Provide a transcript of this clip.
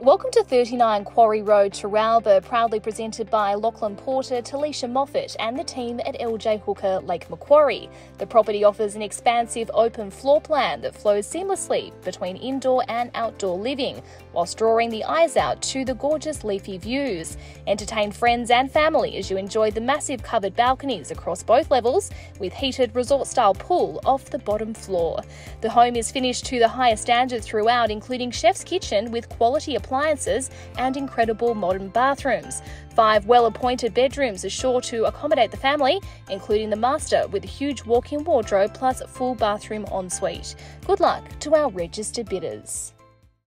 Welcome to 39 Quarry Road, Teralba, proudly presented by Lachlan Porter, Talisha Moffat, and the team at LJ Hooker Lake Macquarie. The property offers an expansive open floor plan that flows seamlessly between indoor and outdoor living, whilst drawing the eyes out to the gorgeous leafy views. Entertain friends and family as you enjoy the massive covered balconies across both levels, with heated resort style pool off the bottom floor. The home is finished to the highest standard throughout, including chef's kitchen with quality appliances and incredible modern bathrooms. Five well appointed bedrooms are sure to accommodate the family, including the master with a huge walk in wardrobe plus full bathroom ensuite. Good luck to our registered bidders.